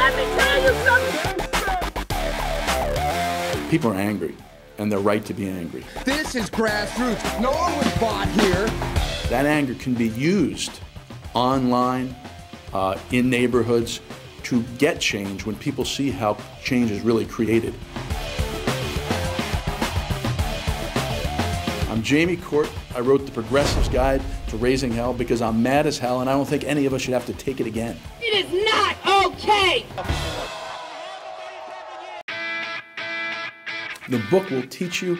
he looks like. Let me tell you something. People are angry, and they're right to be angry. This is grassroots. No one was bought here. That anger can be used online, uh, in neighborhoods, to get change when people see how change is really created. I'm Jamie Court. I wrote The Progressive's Guide to Raising Hell because I'm mad as hell and I don't think any of us should have to take it again. It is not okay. The book will teach you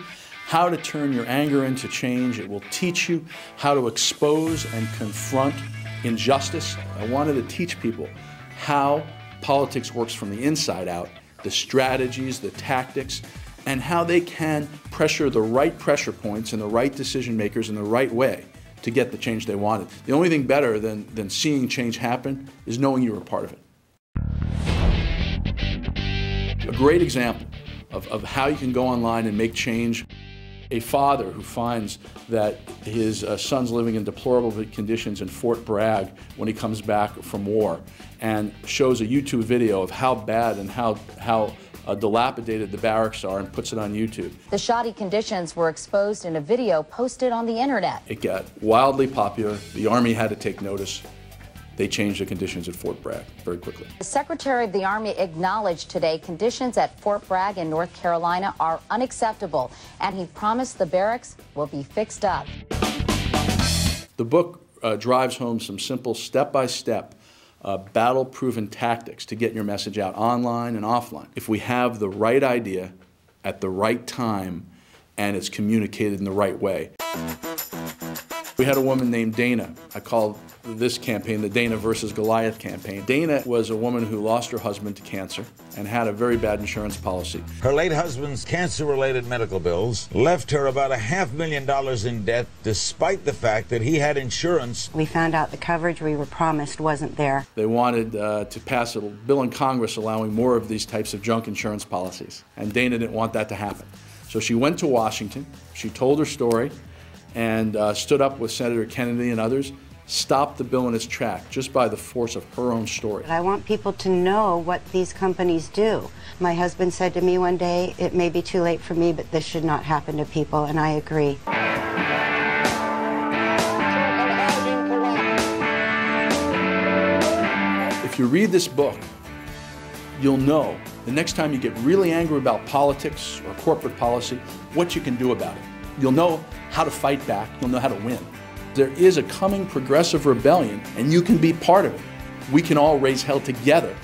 how to turn your anger into change. It will teach you how to expose and confront injustice. I wanted to teach people how politics works from the inside out, the strategies, the tactics, and how they can pressure the right pressure points and the right decision makers in the right way to get the change they wanted. The only thing better than, than seeing change happen is knowing you were a part of it. A great example of, of how you can go online and make change. A father who finds that his uh, son's living in deplorable conditions in Fort Bragg when he comes back from war and shows a YouTube video of how bad and how, how uh, dilapidated the barracks are and puts it on YouTube. The shoddy conditions were exposed in a video posted on the internet. It got wildly popular. The Army had to take notice they changed the conditions at Fort Bragg very quickly. The Secretary of the Army acknowledged today conditions at Fort Bragg in North Carolina are unacceptable, and he promised the barracks will be fixed up. The book uh, drives home some simple step by step uh, battle proven tactics to get your message out online and offline. If we have the right idea at the right time and it's communicated in the right way. We had a woman named Dana. I called this campaign the Dana versus Goliath campaign. Dana was a woman who lost her husband to cancer and had a very bad insurance policy. Her late husband's cancer related medical bills left her about a half million dollars in debt despite the fact that he had insurance. We found out the coverage we were promised wasn't there. They wanted uh, to pass a bill in Congress allowing more of these types of junk insurance policies, and Dana didn't want that to happen. So she went to Washington, she told her story, and uh, stood up with Senator Kennedy and others, stopped the bill in its track just by the force of her own story. I want people to know what these companies do. My husband said to me one day, it may be too late for me, but this should not happen to people, and I agree. If you read this book, you'll know the next time you get really angry about politics or corporate policy, what you can do about it. You'll know how to fight back, you'll know how to win. There is a coming progressive rebellion, and you can be part of it. We can all raise hell together